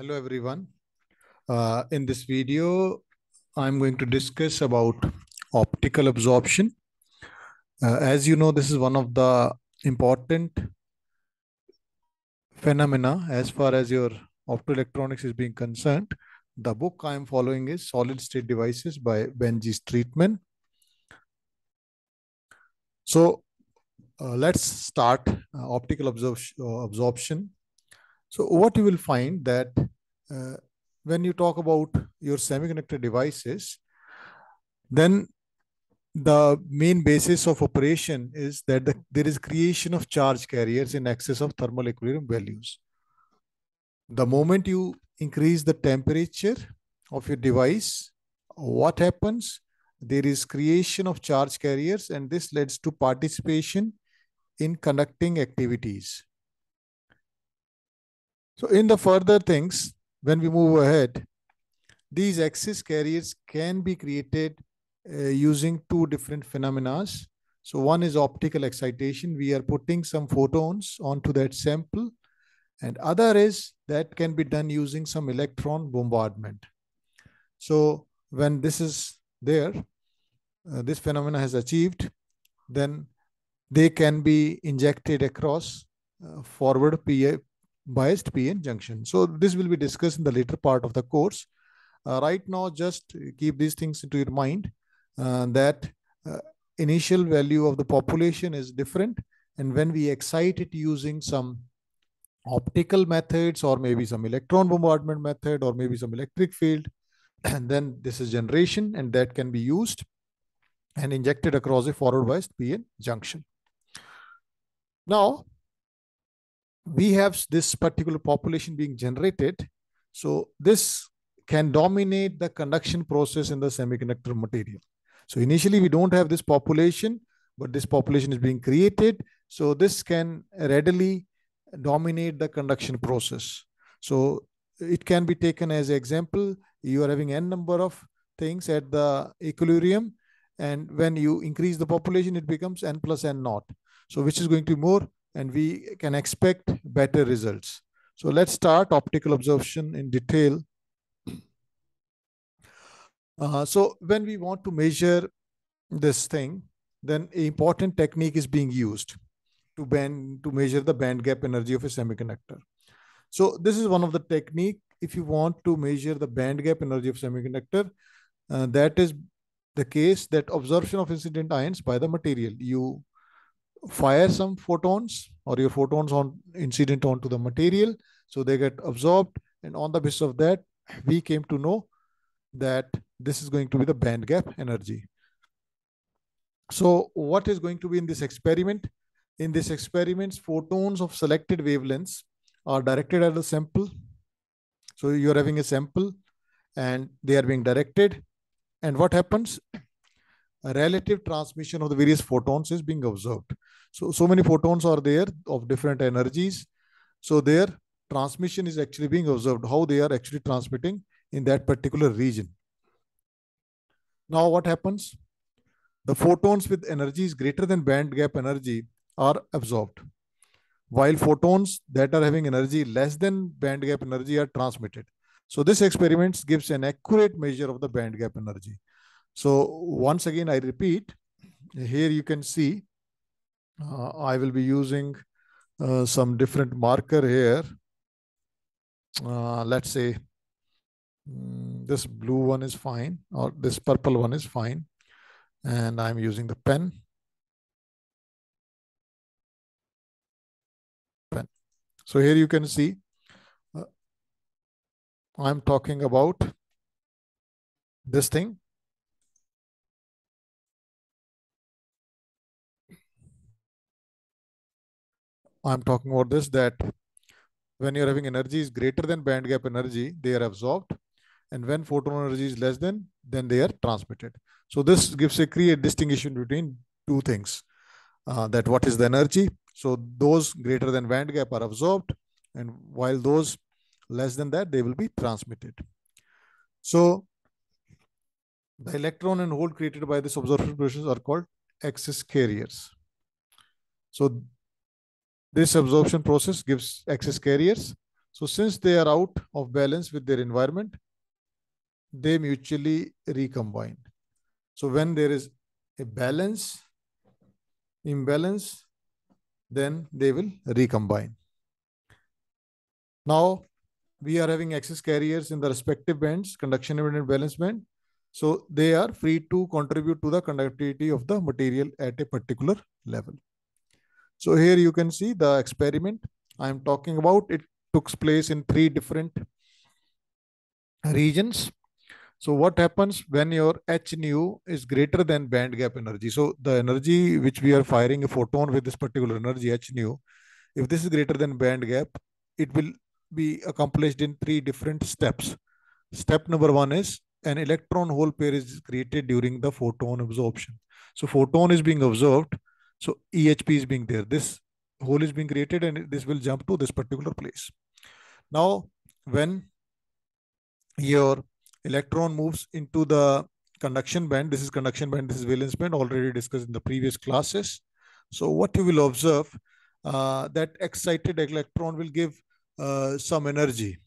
Hello, everyone. Uh, in this video, I'm going to discuss about optical absorption. Uh, as you know, this is one of the important phenomena as far as your optoelectronics is being concerned. The book I'm following is Solid State Devices by Ben G. Streetman. So uh, let's start uh, optical absorption, uh, absorption. So what you will find that uh, when you talk about your semiconductor devices, then the main basis of operation is that the, there is creation of charge carriers in excess of thermal equilibrium values. The moment you increase the temperature of your device, what happens? There is creation of charge carriers and this leads to participation in conducting activities. So in the further things, when we move ahead, these excess carriers can be created uh, using two different phenomena. So one is optical excitation. We are putting some photons onto that sample. And other is that can be done using some electron bombardment. So when this is there, uh, this phenomena has achieved, then they can be injected across uh, forward PA, biased PN junction. So this will be discussed in the later part of the course. Uh, right now, just keep these things into your mind uh, that uh, initial value of the population is different. And when we excite it using some optical methods or maybe some electron bombardment method or maybe some electric field, and then this is generation and that can be used and injected across a forward biased PN junction. Now, we have this particular population being generated. So this can dominate the conduction process in the semiconductor material. So initially we don't have this population, but this population is being created. So this can readily dominate the conduction process. So it can be taken as example. You are having n number of things at the equilibrium. And when you increase the population, it becomes n plus n naught. So which is going to be more and we can expect better results. So let's start optical absorption in detail. Uh, so when we want to measure this thing, then an important technique is being used to band to measure the band gap energy of a semiconductor. So this is one of the technique if you want to measure the band gap energy of semiconductor, uh, that is the case that absorption of incident ions by the material. You fire some photons or your photons on incident onto the material so they get absorbed. And on the basis of that we came to know that this is going to be the band gap energy. So what is going to be in this experiment? In this experiments photons of selected wavelengths are directed at the sample. So you're having a sample and they are being directed. And what happens relative transmission of the various photons is being observed. So, so many photons are there of different energies. So their transmission is actually being observed, how they are actually transmitting in that particular region. Now what happens? The photons with energies greater than band gap energy are absorbed, while photons that are having energy less than band gap energy are transmitted. So this experiment gives an accurate measure of the band gap energy. So once again, I repeat, here you can see, uh, I will be using uh, some different marker here. Uh, let's say um, this blue one is fine, or this purple one is fine. And I'm using the pen. pen. So here you can see, uh, I'm talking about this thing I'm talking about this that when you're having energy is greater than band gap energy, they are absorbed. And when photon energy is less than, then they are transmitted. So this gives a clear distinction between two things. Uh, that what is the energy? So those greater than band gap are absorbed. And while those less than that, they will be transmitted. So the electron and hole created by this absorption process are called excess carriers. So this absorption process gives excess carriers. So since they are out of balance with their environment, they mutually recombine. So when there is a balance, imbalance, then they will recombine. Now we are having excess carriers in the respective bands, conduction band and valence band. So they are free to contribute to the conductivity of the material at a particular level. So here you can see the experiment I am talking about. It took place in three different regions. So what happens when your h nu is greater than band gap energy? So the energy which we are firing a photon with this particular energy h nu, if this is greater than band gap, it will be accomplished in three different steps. Step number one is an electron hole pair is created during the photon absorption. So photon is being observed. So EHP is being there. This hole is being created and this will jump to this particular place. Now, when your electron moves into the conduction band, this is conduction band, this is valence band, already discussed in the previous classes. So what you will observe, uh, that excited electron will give uh, some energy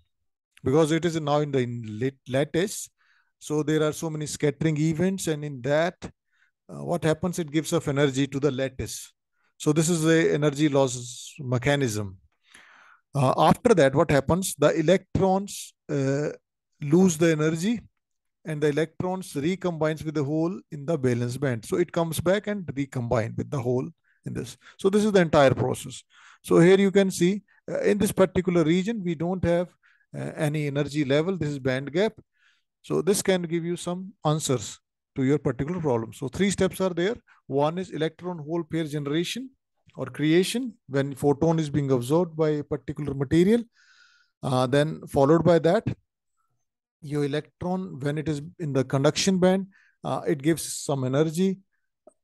because it is now in the lattice so there are so many scattering events, and in that, uh, what happens? It gives off energy to the lattice. So this is the energy loss mechanism. Uh, after that, what happens? The electrons uh, lose the energy and the electrons recombines with the hole in the valence band. So it comes back and recombine with the hole in this. So this is the entire process. So here you can see uh, in this particular region, we don't have uh, any energy level. This is band gap. So this can give you some answers to your particular problem. So three steps are there. One is electron hole pair generation or creation when photon is being absorbed by a particular material. Uh, then followed by that, your electron, when it is in the conduction band, uh, it gives some energy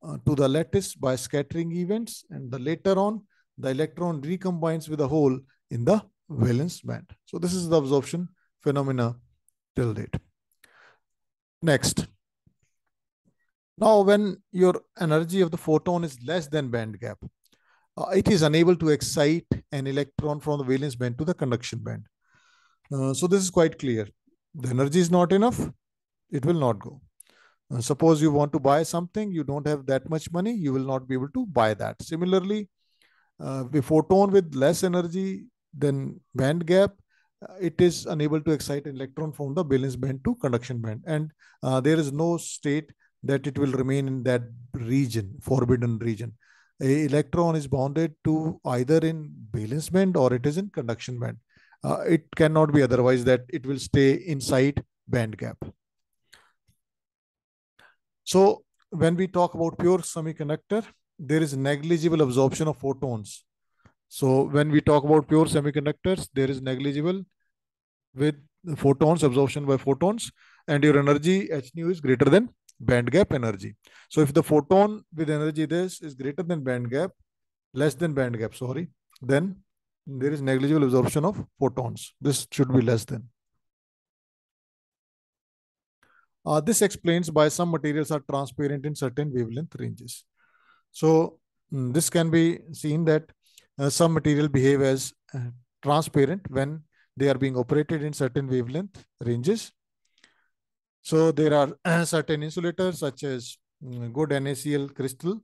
uh, to the lattice by scattering events. And the later on, the electron recombines with the hole in the valence band. So this is the absorption phenomena till date. Next. Now, when your energy of the photon is less than band gap, uh, it is unable to excite an electron from the valence band to the conduction band. Uh, so this is quite clear. The energy is not enough, it will not go. Uh, suppose you want to buy something, you don't have that much money, you will not be able to buy that. Similarly, uh, photon with less energy than band gap uh, it is unable to excite an electron from the valence band to conduction band. And uh, there is no state that it will remain in that region, forbidden region. A electron is bounded to either in valence band or it is in conduction band. Uh, it cannot be otherwise that it will stay inside band gap. So when we talk about pure semiconductor, there is negligible absorption of photons so when we talk about pure semiconductors, there is negligible with photons, absorption by photons, and your energy h nu is greater than band gap energy. So if the photon with energy this is greater than band gap, less than band gap, sorry, then there is negligible absorption of photons. This should be less than. Uh, this explains why some materials are transparent in certain wavelength ranges. So mm, this can be seen that uh, some material behave as uh, transparent when they are being operated in certain wavelength ranges. So there are certain insulators such as um, good NaCl crystal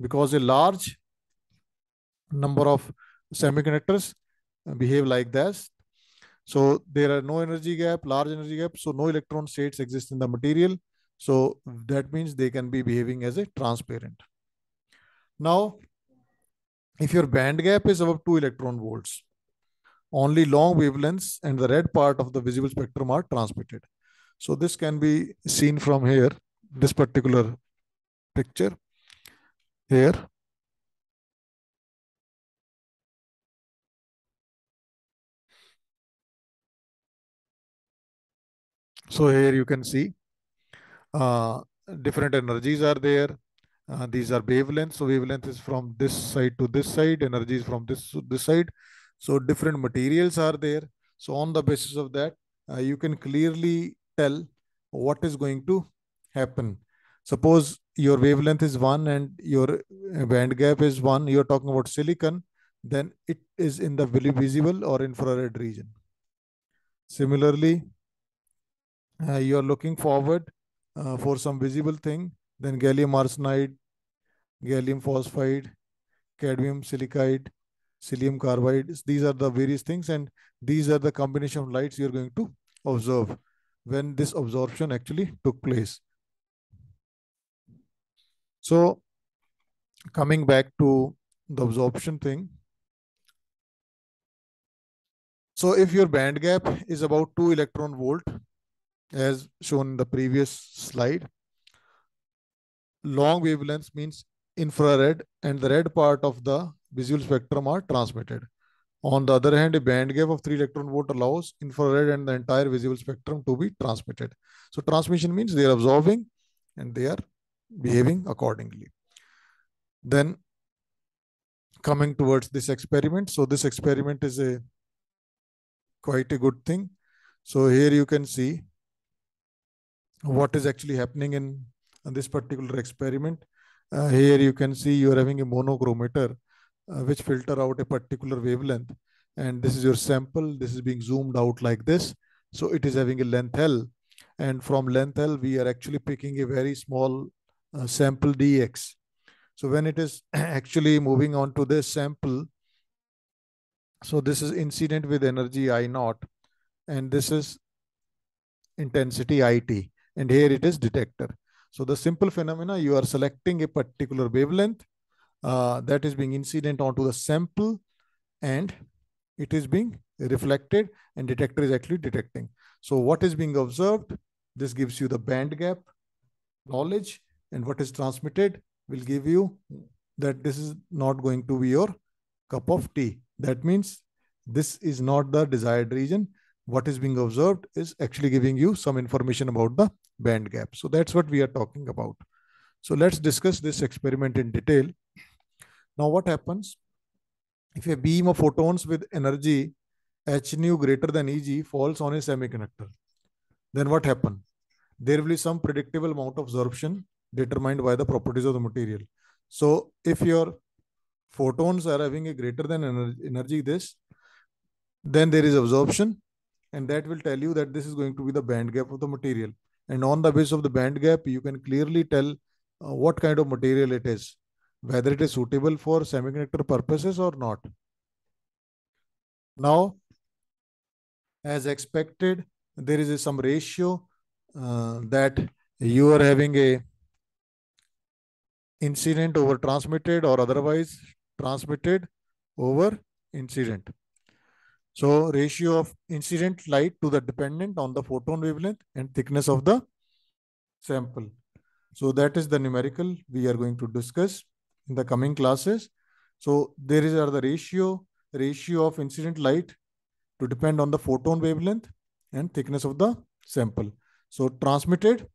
because a large number of semiconductors behave like this. So there are no energy gap, large energy gap. So no electron states exist in the material. So that means they can be behaving as a transparent. Now, if your band gap is above 2 electron volts, only long wavelengths and the red part of the visible spectrum are transmitted. So this can be seen from here, this particular picture here. So here you can see uh, different energies are there. Uh, these are wavelengths. So wavelength is from this side to this side, energy is from this to this side. So different materials are there. So on the basis of that, uh, you can clearly tell what is going to happen. Suppose your wavelength is one and your band gap is one, you're talking about silicon, then it is in the visible or infrared region. Similarly, uh, you are looking forward uh, for some visible thing, then gallium arsenide, gallium phosphide, cadmium silicide, silicon carbide. These are the various things, and these are the combination of lights you're going to observe when this absorption actually took place. So coming back to the absorption thing. So if your band gap is about 2 electron volt, as shown in the previous slide, long wavelengths means infrared and the red part of the visual spectrum are transmitted. On the other hand, a band gap of 3 electron volt allows infrared and the entire visible spectrum to be transmitted. So transmission means they are absorbing and they are behaving accordingly. Then coming towards this experiment. So this experiment is a quite a good thing. So here you can see what is actually happening in, in this particular experiment. Uh, here you can see you are having a monochromator uh, which filter out a particular wavelength. And this is your sample. This is being zoomed out like this. So it is having a length L. And from length L, we are actually picking a very small uh, sample dx. So when it is actually moving on to this sample, so this is incident with energy I naught, and this is intensity IT, and here it is detector. So the simple phenomena, you are selecting a particular wavelength uh, that is being incident onto the sample and it is being reflected and detector is actually detecting. So what is being observed? This gives you the band gap knowledge and what is transmitted will give you that this is not going to be your cup of tea. That means this is not the desired region. What is being observed is actually giving you some information about the band gap. So that's what we are talking about. So let's discuss this experiment in detail. Now what happens if a beam of photons with energy h nu greater than Eg falls on a semiconductor? Then what happens? There will be some predictable amount of absorption determined by the properties of the material. So if your photons are having a greater than energy, this, then there is absorption and that will tell you that this is going to be the band gap of the material. And on the basis of the band gap, you can clearly tell uh, what kind of material it is, whether it is suitable for semiconductor purposes or not. Now, as expected, there is some ratio uh, that you are having a incident over transmitted or otherwise transmitted over incident. So ratio of incident light to the dependent on the photon wavelength and thickness of the sample. So that is the numerical we are going to discuss in the coming classes. So there is are the ratio, ratio of incident light to depend on the photon wavelength and thickness of the sample. So transmitted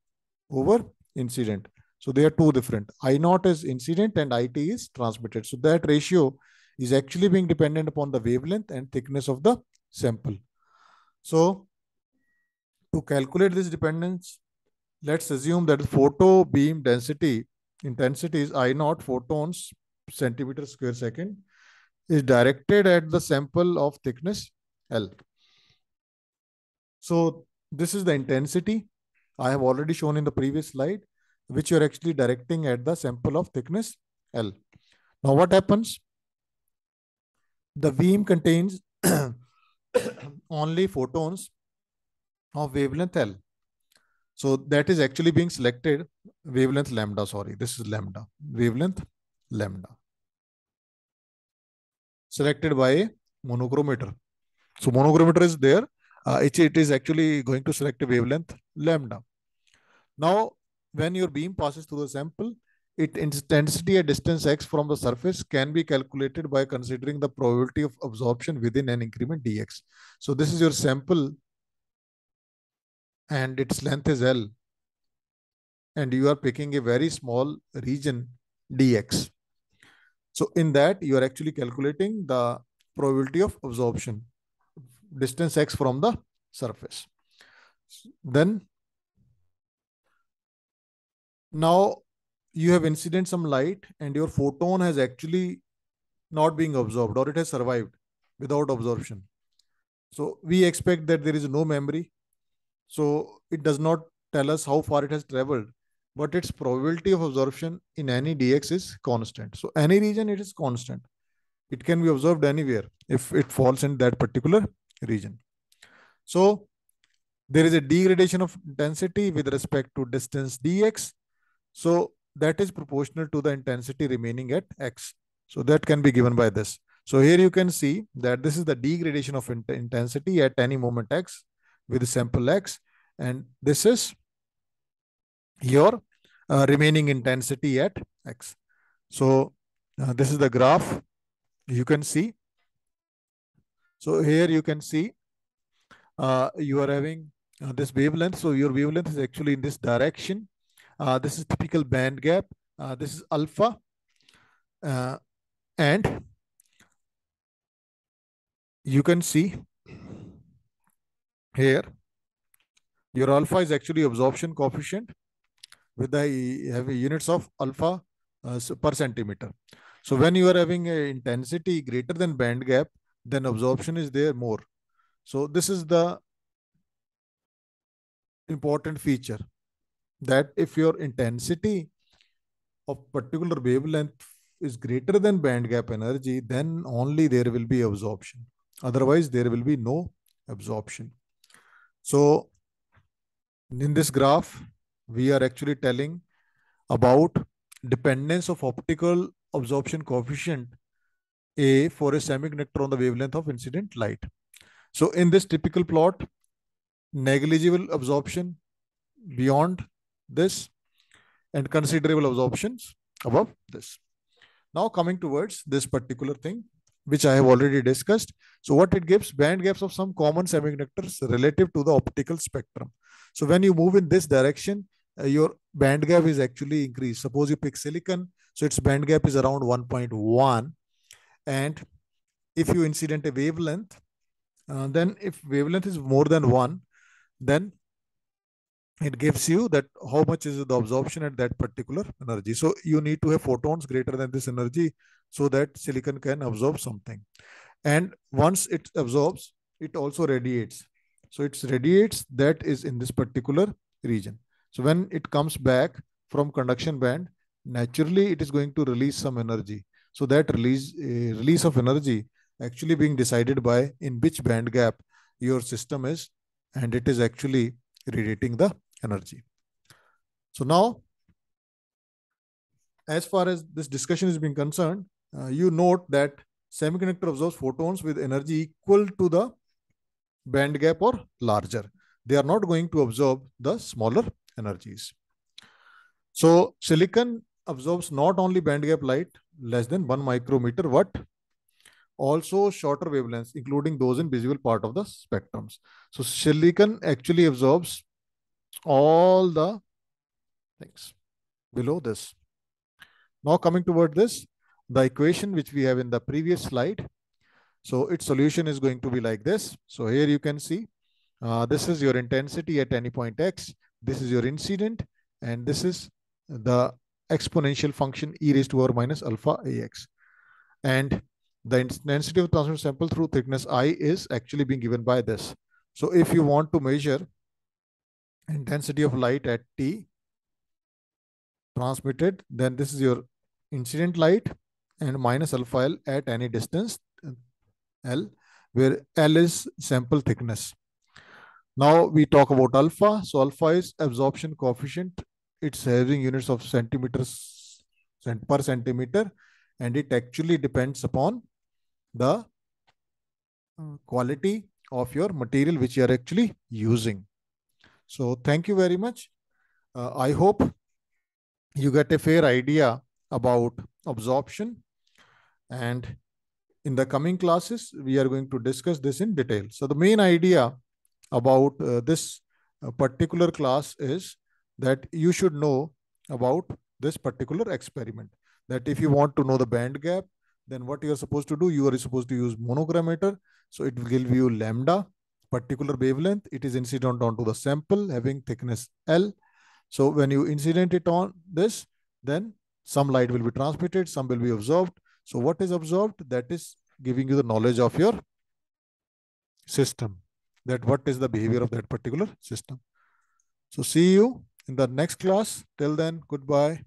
over incident. So they are two different. I naught is incident and IT is transmitted. So that ratio is actually being dependent upon the wavelength and thickness of the sample. So to calculate this dependence, let's assume that photo beam density intensity is I naught photons centimeter square second is directed at the sample of thickness L. So this is the intensity I have already shown in the previous slide which you're actually directing at the sample of thickness L. Now what happens? The beam contains only photons of wavelength L. So that is actually being selected wavelength lambda, sorry, this is lambda, wavelength lambda. Selected by monochromator. So monochromator is there. Uh, it, it is actually going to select a wavelength lambda. Now when your beam passes through the sample, its intensity at distance x from the surface can be calculated by considering the probability of absorption within an increment dx. So this is your sample and its length is L. And you are picking a very small region dx. So in that, you are actually calculating the probability of absorption, distance x from the surface. Then now you have incident some light and your photon has actually not being absorbed or it has survived without absorption. So we expect that there is no memory. So it does not tell us how far it has traveled, but its probability of absorption in any dx is constant. So any region, it is constant. It can be observed anywhere if it falls in that particular region. So there is a degradation of intensity with respect to distance dx. So that is proportional to the intensity remaining at x. So that can be given by this. So here you can see that this is the degradation of int intensity at any moment x with sample x. And this is your uh, remaining intensity at x. So uh, this is the graph you can see. So here you can see uh, you are having uh, this wavelength. So your wavelength is actually in this direction. Uh, this is typical band gap. Uh, this is alpha. and you can see here your alpha is actually absorption coefficient with the have units of alpha uh, per centimeter. So when you are having a intensity greater than band gap, then absorption is there more. So this is the important feature that if your intensity of particular wavelength is greater than band gap energy, then only there will be absorption. Otherwise, there will be no absorption. So in this graph, we are actually telling about dependence of optical absorption coefficient A for a semiconductor on the wavelength of incident light. So in this typical plot, negligible absorption beyond this and considerable absorptions above this. Now coming towards this particular thing, which I have already discussed. So what it gives band gaps of some common semiconductors relative to the optical spectrum. So when you move in this direction, uh, your band gap is actually increased. Suppose you pick silicon, so its band gap is around 1.1. And if you incident a wavelength, uh, then if wavelength is more than one, then it gives you that how much is the absorption at that particular energy. So you need to have photons greater than this energy so that silicon can absorb something. And once it absorbs, it also radiates. So it radiates that is in this particular region. So when it comes back from conduction band, naturally it is going to release some energy. So that release uh, release of energy actually being decided by in which band gap your system is and it is actually radiating the energy. So now, as far as this discussion is being concerned, uh, you note that semiconductor absorbs photons with energy equal to the band gap or larger. They are not going to absorb the smaller energies. So silicon absorbs not only band gap light less than one micrometer, but also shorter wavelengths, including those in visible part of the spectrums. So silicon actually absorbs all the things below this. Now coming toward this, the equation which we have in the previous slide. So its solution is going to be like this. So here you can see, uh, this is your intensity at any point x, this is your incident, and this is the exponential function e raised to power minus alpha ax. And the intensity of transmitted sample through thickness i is actually being given by this. So if you want to measure intensity of light at t transmitted, then this is your incident light and minus alpha L at any distance L, where L is sample thickness. Now we talk about alpha. So alpha is absorption coefficient. It's having units of centimeters per centimeter, and it actually depends upon the uh, quality of your material which you are actually using. So thank you very much. Uh, I hope you get a fair idea about absorption and in the coming classes, we are going to discuss this in detail. So the main idea about uh, this uh, particular class is that you should know about this particular experiment. That if you want to know the band gap, then what you are supposed to do, you are supposed to use monochromator. So it will give you lambda, particular wavelength. It is incident onto the sample having thickness L. So when you incident it on this, then some light will be transmitted, some will be absorbed. So what is absorbed? That is giving you the knowledge of your system that what is the behavior of that particular system. So see you in the next class. Till then, goodbye.